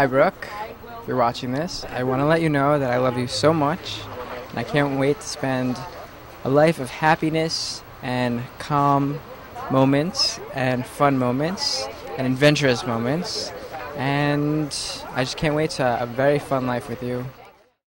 Hi, Brooke. If you're watching this, I want to let you know that I love you so much, and I can't wait to spend a life of happiness and calm moments and fun moments and adventurous moments. And I just can't wait to a very fun life with you.